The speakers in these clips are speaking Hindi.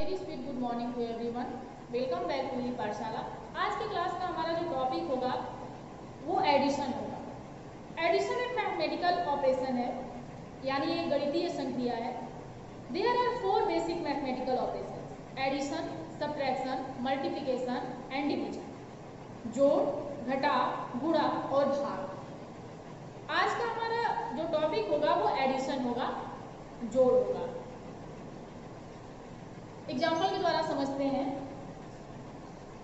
Very sweet good morning to everyone welcome back to ही पाठशाला आज की क्लास में हमारा जो टॉपिक होगा, वो एडिशन होगा। एडिशन एक मैथमेटिकल ऑपरेशन है, यानी एक गणितीय संक्रिया है। There are four basic mathematical operation addition subtraction multiplication and division जोड़ घटा, गुणा और भाग। आज का हमारा जो टॉपिक होगा, वो एडिशन होगा, जोड़ होगा। एग्ज़ाम्पल के द्वारा समझते हैं।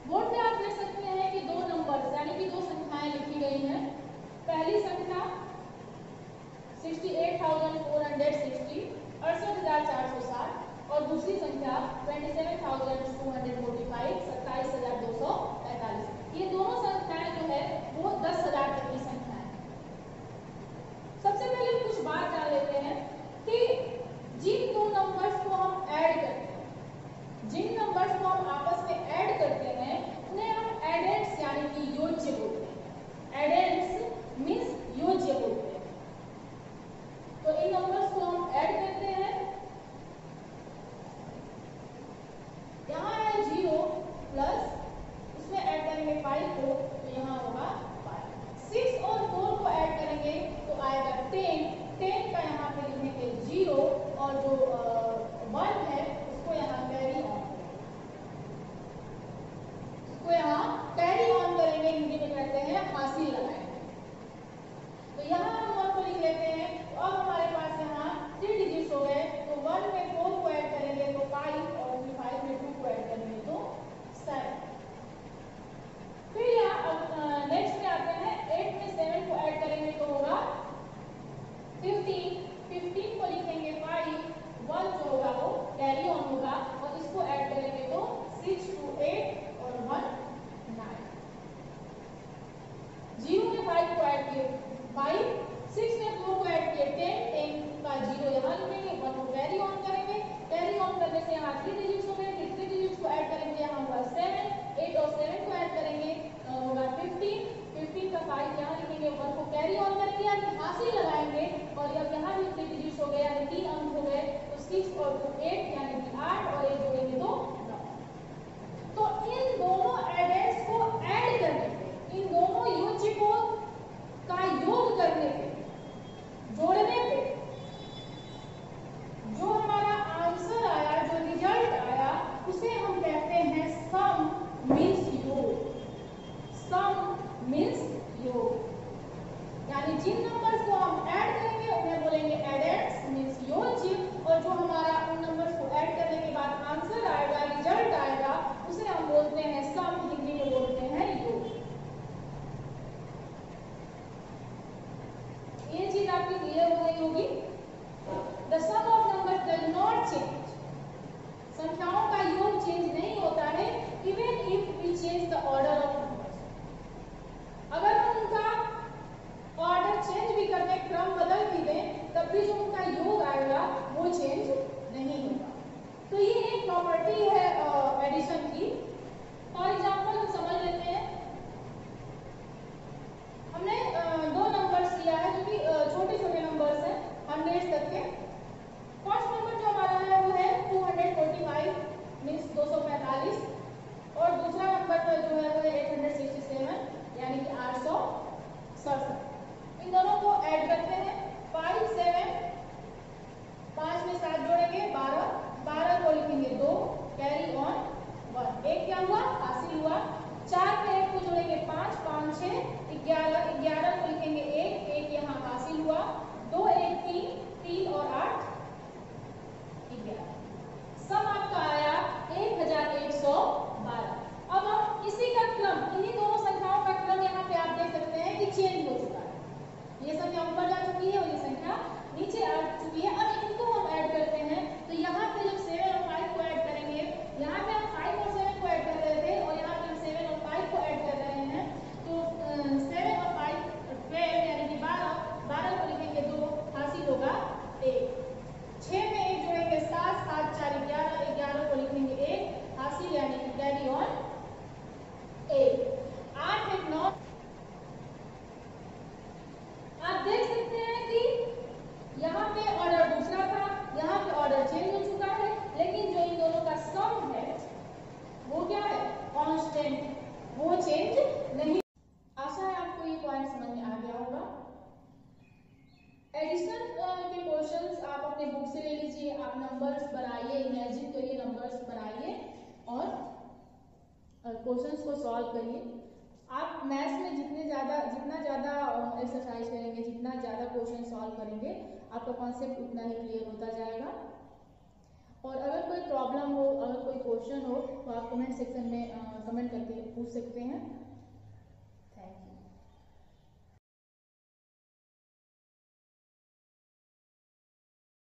बोर्ड पे आप देख सकते हैं कि दो नंबर यानी कि दो संख्याएँ लिखी गई हैं। पहली संख्या 68,460 अड़सठ और दूसरी संख्या 27,245 सत्ताईस हज़ार दो सौ पैंतालीस ये दोनों संख्याएँ जो है वो दस हज़ार तक की संख्या है सबसे पहले कुछ बात जान लेते हैं कि जिन दो नंबर्स को हम ऐड करते हैं जिन नंबर्स को हम आपस में ऐड करते हैं उन्हें हम एडेंट्स यानी कि योज्य बोलते हैं एडेंट्स मींस योज्य बोलते हैं तो इन नंबर्स को हम ऐड करते हैं यहाँ है ज़ीरो प्लस उसमें ऐड करेंगे फाइव को तो यहाँ होगा फाइव सिक्स और फोर को ऐड करेंगे तो आएगा टेन टेन का यहाँ पे लिखेंगे ज़ीरो और जो वन है उसको यहाँ कैरी ऑन उसको यहाँ कैरी ऑन करेंगे हिंदी में कहते हैं हासिल लगाएँगे तो यहाँ हम वन को लिख लेते हैं तो अब हमारे पास यहाँ थ्री डिजिट्स हो गए तो वन में फोर को ऐड करेंगे तो फाइव और फाइव में टू को ऐड करेंगे तो सेवन फिर यहाँ नेक्स्ट में आते हैं एट में सेवन को ऐड करेंगे तो होगा फिफ्टीन फिफ्टीन को लिखेंगे फाइव वन जो होगा वो कैरी ऑन होगा और इसको ऐड करेंगे तो सिक्स टू एट और वन नाइन ज़ीरो में फाइव को ऐड किए फाइव सिक्स में फोर को ऐड किए टेन टेन का ज़ीरो यहाँ लिखेंगे वन को कैरी ऑन करेंगे कैरी ऑन करने से यहाँ थ्री डिजिट्स हो गए थ्री डिजिट्स को ऐड करेंगे यहाँ होगा सेवन को ऐड करेंगे होगा फिफ्टीन फिफ्टीन का फाइव यहाँ लिखेंगे वन को कैरी ऑन करेंगे यानी से लगाएँगे और जब यहाँ भी थ्री डिजिट्स हो गए, यानी तीन अंक हो गए तो सिक्स और टू एट यानी कि आठ और एक जोड़ेंगे तो नौ तो इन दोनों एडेंट्स को ऐड करने पे इन दोनों योज्य को का योग करने पे जोड़ने पे जो हमारा आंसर आया जो रिज़ल्ट आया उसे हम कहते हैं सम मीन्स योग सम मीन्स योग यानी जिन नंबर्स को हम ऐड करेंगे उन्हें बोलेंगे एडेंट्स मीन्स योज्य और जो हमारा उन नंबर्स को ऐड करने के बाद आंसर आएगा रिज़ल्ट आएगा उसे हम बोलते हैं सम हिंदी में बोलते हैं योग ये चीज़ आपकी क्लियर हो गई होगी the sum of numbers does not change संख्याओं का योग चेंज नहीं होता है even if we change the order of numbers अगर हम उनका ऑर्डर चेंज भी कर दें क्रम बदल भी दें, तब भी जो उनका योग आएगा, वो चेंज नहीं होगा। तो ये एक प्रॉपर्टी है एडिशन की। ग्यारह ग्यारह एडिशन uh, के क्वेश्चंस आप अपने बुक से ले लीजिए, आप नंबर्स बनाइए इमेजिन करिए नंबर्स बनाइए और uh, क्वेश्चंस को सॉल्व करिए। आप मैथ्स में जितने ज़्यादा, जितना ज़्यादा एक्सरसाइज uh, करेंगे, जितना ज़्यादा क्वेश्चन सॉल्व करेंगे, आपका कॉन्सेप्ट उतना ही क्लियर होता जाएगा। और अगर कोई प्रॉब्लम हो, अगर कोई क्वेश्चन हो तो आप कमेंट सेक्शन में कमेंट करके पूछ सकते हैं।